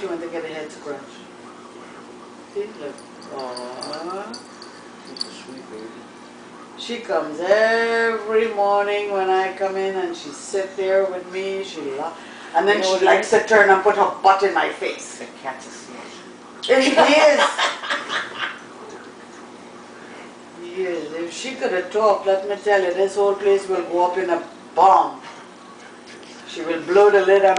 She went to get a head scratch. See, look. Aww. She's a sweet baby. She comes every morning when I come in and she sits there with me, she and then she likes to turn and put her butt in my face. The cat's a snitch. It is. Yes, if she could have talked, let me tell you, this whole place will go up in a bomb. She will blow the lid on